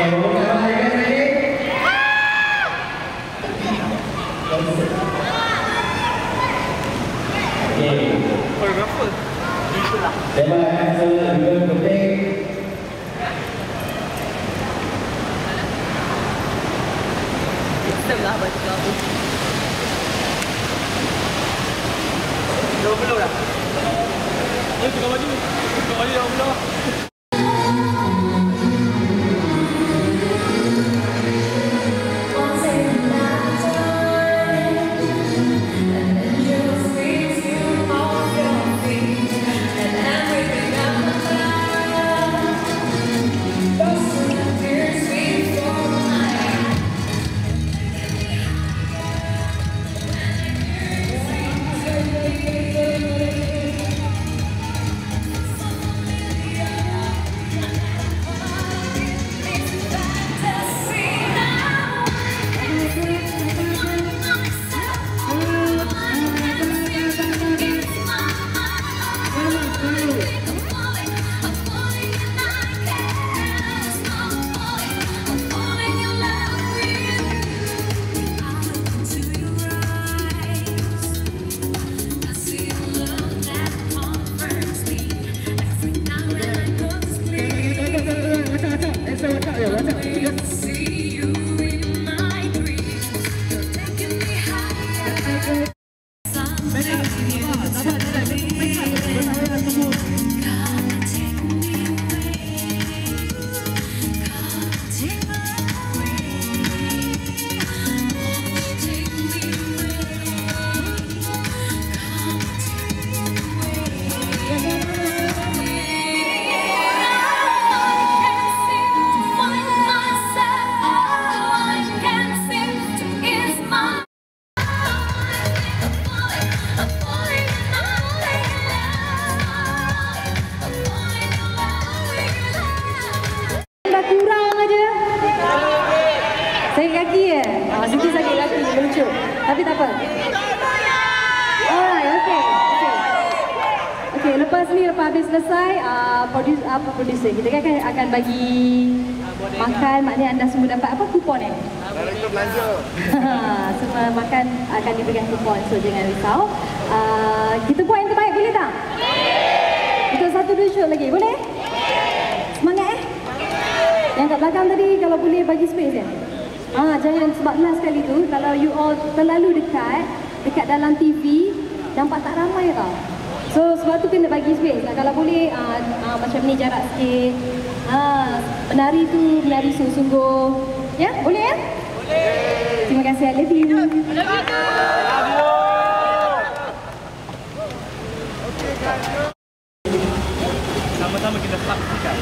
Ini? Dua puluh dah. Ya, tukar baju. Tukar baju dah puluh. Dah Tapi tak apa. Alright, okay. Okay. Okay, lepas ni lepas habis selesai, uh, produce, apa producer kita kan akan, akan bagi makan, maknanya anda semua dapat apa kupon eh? Director belanja. semua makan akan diberikan kupon, so jangan risau. Uh, kita buat yang terbaik boleh tak? Kita satu dua shoot lagi, boleh? Semangat eh? Yang kat belakang tadi kalau boleh bagi space ya. Ah, jangan sebab last sekali tu kalau you all terlalu dekat dekat dalam TV nampak tak ramai tau. So sebab tu kena bagi space. Nah, kalau boleh ah, ah, macam ni jarak sikit. Ah, penari tu menari sungguh-sungguh. Ya, boleh ya? Boleh. Terima kasih I love you. Sama-sama kita saksikan.